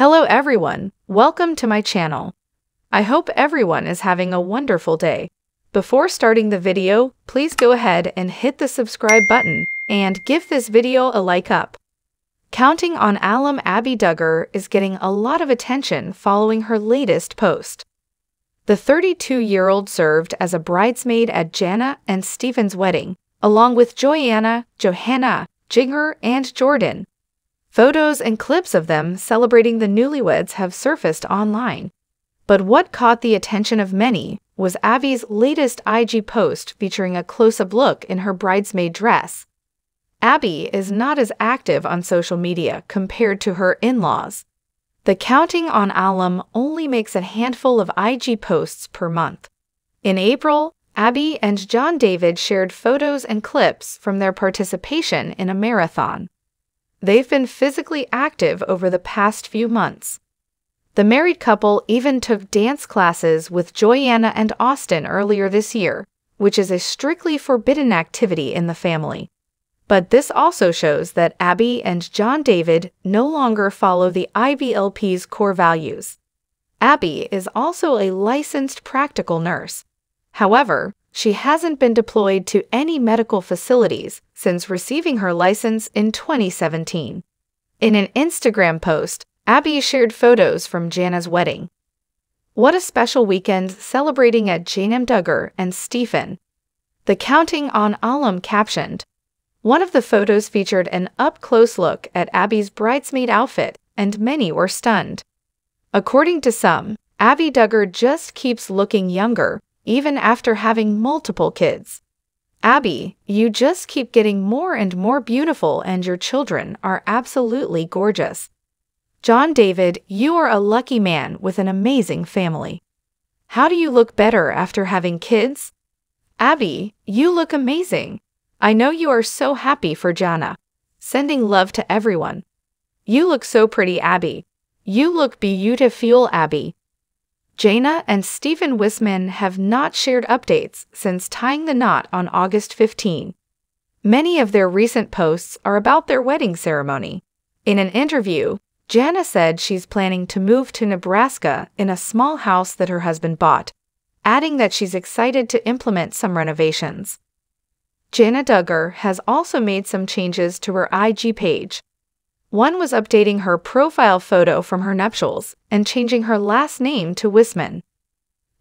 Hello everyone, welcome to my channel. I hope everyone is having a wonderful day. Before starting the video, please go ahead and hit the subscribe button and give this video a like up. Counting on alum Abbie Duggar is getting a lot of attention following her latest post. The 32-year-old served as a bridesmaid at Jana and Stephen's wedding, along with Joy-Anna, Johannah, Jinger, and Jordyn. Photos and clips of them celebrating the newlyweds have surfaced online. But what caught the attention of many was Abbie's latest IG post featuring a close-up look in her bridesmaid dress. Abbie is not as active on social media compared to her in-laws. The counting on alum only makes a handful of IG posts per month. In April, Abbie and John David shared photos and clips from their participation in a marathon. They've been physically active over the past few months. The married couple even took dance classes with Joy-Anna and Austin earlier this year, which is a strictly forbidden activity in the family. But this also shows that Abbie and John David no longer follow the IBLP's core values. Abbie is also a licensed practical nurse. However, she hasn't been deployed to any medical facilities since receiving her license in 2017. In an Instagram post, Abbie shared photos from Jana's wedding. What a special weekend celebrating at Jana Duggar and Stephen. The Counting on Alum captioned, One of the photos featured an up-close look at Abbie's bridesmaid outfit, and many were stunned. According to some, Abbie Duggar just keeps looking younger, even after having multiple kids. Abbie, you just keep getting more and more beautiful, and your children are absolutely gorgeous. John David, you are a lucky man with an amazing family. How do you look better after having kids? Abbie, you look amazing. I know you are so happy for Jana. Sending love to everyone. You look so pretty, Abbie. You look beautiful, Abbie. Jana and Stephen Wissmann have not shared updates since tying the knot on August 15. Many of their recent posts are about their wedding ceremony. In an interview, Jana said she's planning to move to Nebraska in a small house that her husband bought, adding that she's excited to implement some renovations. Jana Duggar has also made some changes to her IG page, one was updating her profile photo from her nuptials and changing her last name to Wissmann.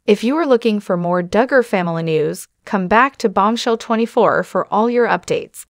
If you are looking for more Duggar family news, come back to Bombshell 24 for all your updates.